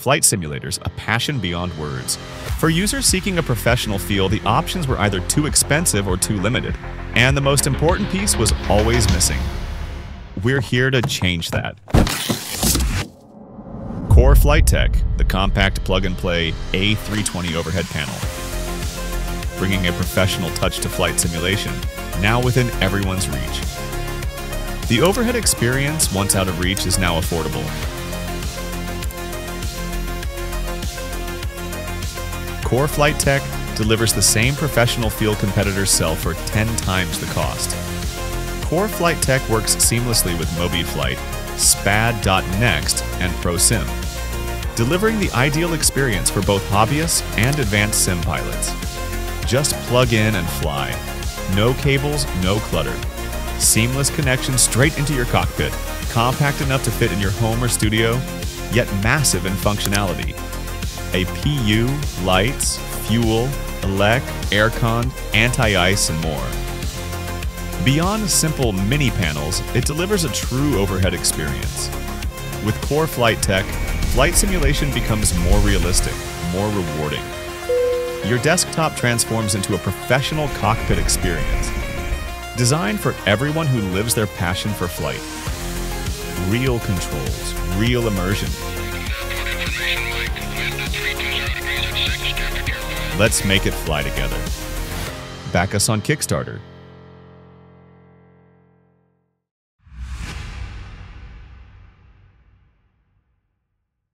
flight simulators a passion beyond words. For users seeking a professional feel, the options were either too expensive or too limited. And the most important piece was always missing. We're here to change that. Core Flight Tech, the compact plug-and-play A320 overhead panel. Bringing a professional touch to flight simulation, now within everyone's reach. The overhead experience, once out of reach, is now affordable. Core Flight Tech delivers the same professional feel competitors sell for 10 times the cost. Core Flight Tech works seamlessly with MobiFlight, SPAD.next, and ProSim, delivering the ideal experience for both hobbyists and advanced sim pilots. Just plug in and fly. No cables, no clutter. Seamless connection straight into your cockpit, compact enough to fit in your home or studio, yet massive in functionality. APU, lights, fuel, elec, aircon, anti-ice, and more. Beyond simple mini panels, it delivers a true overhead experience. With Core Flight Tech, flight simulation becomes more realistic, more rewarding. Your desktop transforms into a professional cockpit experience Designed for everyone who lives their passion for flight. Real controls, real immersion. Let's make it fly together. Back us on Kickstarter